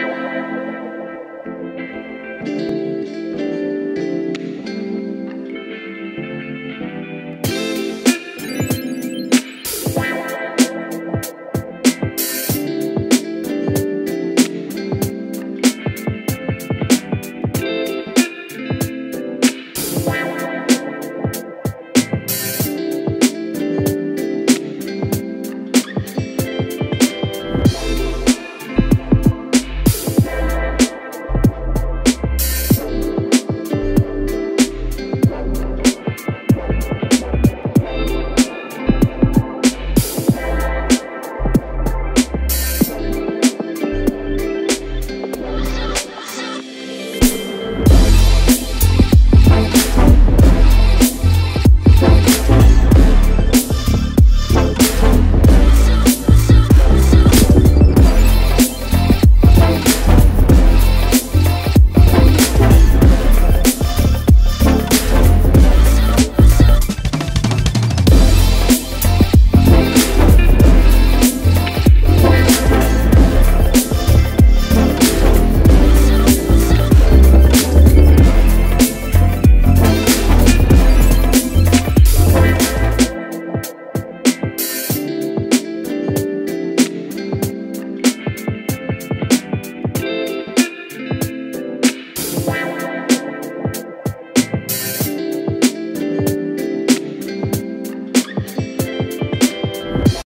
you.